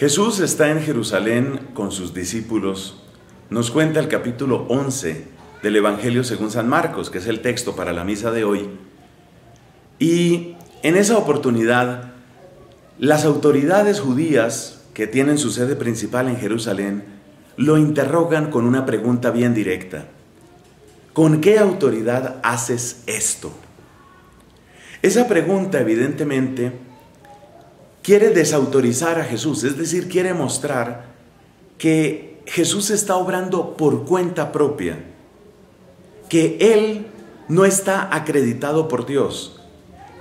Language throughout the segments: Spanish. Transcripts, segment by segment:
Jesús está en Jerusalén con sus discípulos. Nos cuenta el capítulo 11 del Evangelio según San Marcos, que es el texto para la misa de hoy. Y en esa oportunidad, las autoridades judías que tienen su sede principal en Jerusalén lo interrogan con una pregunta bien directa. ¿Con qué autoridad haces esto? Esa pregunta evidentemente quiere desautorizar a Jesús, es decir, quiere mostrar que Jesús está obrando por cuenta propia, que Él no está acreditado por Dios,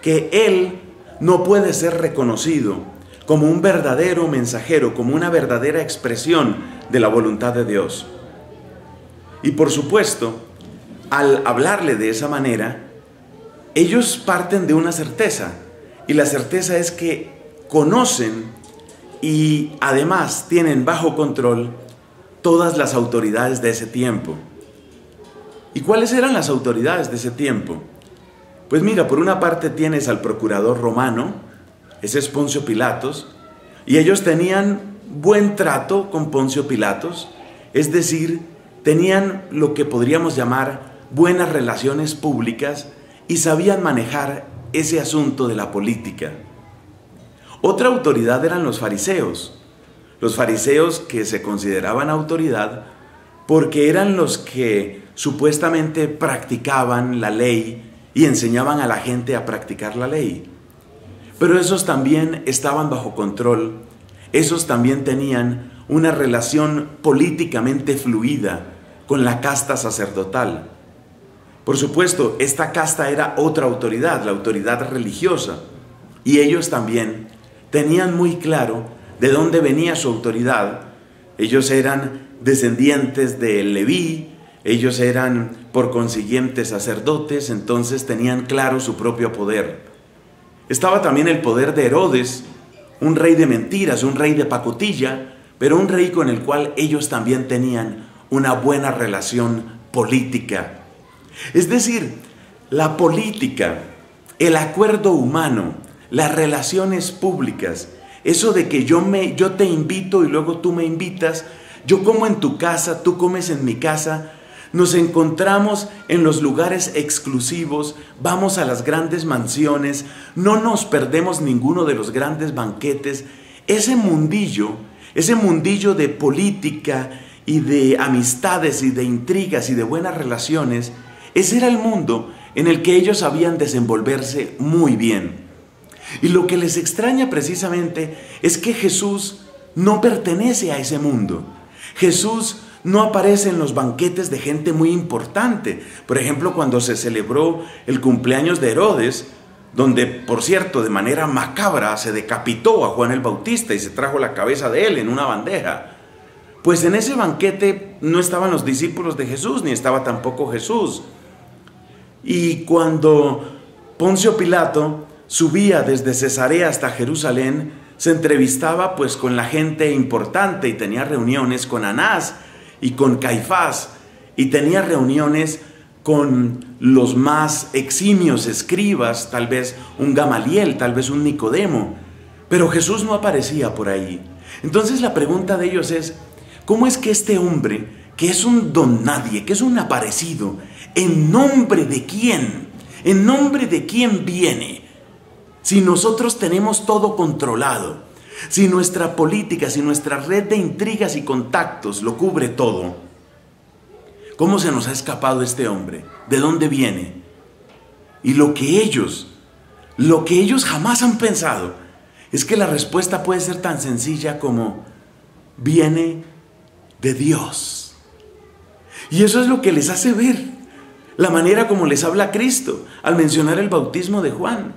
que Él no puede ser reconocido como un verdadero mensajero, como una verdadera expresión de la voluntad de Dios. Y por supuesto, al hablarle de esa manera, ellos parten de una certeza, y la certeza es que conocen y además tienen bajo control todas las autoridades de ese tiempo. ¿Y cuáles eran las autoridades de ese tiempo? Pues mira, por una parte tienes al procurador romano, ese es Poncio Pilatos, y ellos tenían buen trato con Poncio Pilatos, es decir, tenían lo que podríamos llamar buenas relaciones públicas y sabían manejar ese asunto de la política. Otra autoridad eran los fariseos, los fariseos que se consideraban autoridad porque eran los que supuestamente practicaban la ley y enseñaban a la gente a practicar la ley. Pero esos también estaban bajo control, esos también tenían una relación políticamente fluida con la casta sacerdotal. Por supuesto, esta casta era otra autoridad, la autoridad religiosa, y ellos también tenían muy claro de dónde venía su autoridad. Ellos eran descendientes de Leví, ellos eran por consiguiente sacerdotes, entonces tenían claro su propio poder. Estaba también el poder de Herodes, un rey de mentiras, un rey de pacotilla, pero un rey con el cual ellos también tenían una buena relación política. Es decir, la política, el acuerdo humano, las relaciones públicas, eso de que yo, me, yo te invito y luego tú me invitas, yo como en tu casa, tú comes en mi casa, nos encontramos en los lugares exclusivos, vamos a las grandes mansiones, no nos perdemos ninguno de los grandes banquetes. Ese mundillo, ese mundillo de política y de amistades y de intrigas y de buenas relaciones, ese era el mundo en el que ellos sabían desenvolverse muy bien. Y lo que les extraña precisamente es que Jesús no pertenece a ese mundo. Jesús no aparece en los banquetes de gente muy importante. Por ejemplo, cuando se celebró el cumpleaños de Herodes, donde, por cierto, de manera macabra se decapitó a Juan el Bautista y se trajo la cabeza de él en una bandeja. Pues en ese banquete no estaban los discípulos de Jesús, ni estaba tampoco Jesús. Y cuando Poncio Pilato subía desde Cesarea hasta Jerusalén, se entrevistaba pues con la gente importante y tenía reuniones con Anás y con Caifás y tenía reuniones con los más eximios escribas, tal vez un Gamaliel, tal vez un Nicodemo, pero Jesús no aparecía por ahí. Entonces la pregunta de ellos es, ¿cómo es que este hombre, que es un don nadie, que es un aparecido, en nombre de quién, en nombre de quién viene? Si nosotros tenemos todo controlado, si nuestra política, si nuestra red de intrigas y contactos lo cubre todo, ¿cómo se nos ha escapado este hombre? ¿De dónde viene? Y lo que ellos, lo que ellos jamás han pensado, es que la respuesta puede ser tan sencilla como, viene de Dios. Y eso es lo que les hace ver la manera como les habla Cristo al mencionar el bautismo de Juan.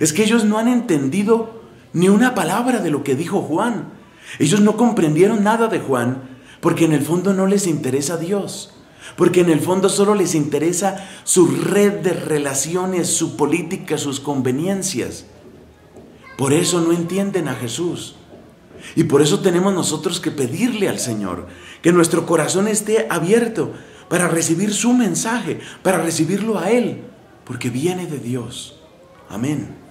Es que ellos no han entendido ni una palabra de lo que dijo Juan. Ellos no comprendieron nada de Juan porque en el fondo no les interesa Dios. Porque en el fondo solo les interesa su red de relaciones, su política, sus conveniencias. Por eso no entienden a Jesús. Y por eso tenemos nosotros que pedirle al Señor que nuestro corazón esté abierto para recibir su mensaje, para recibirlo a Él, porque viene de Dios. Amén.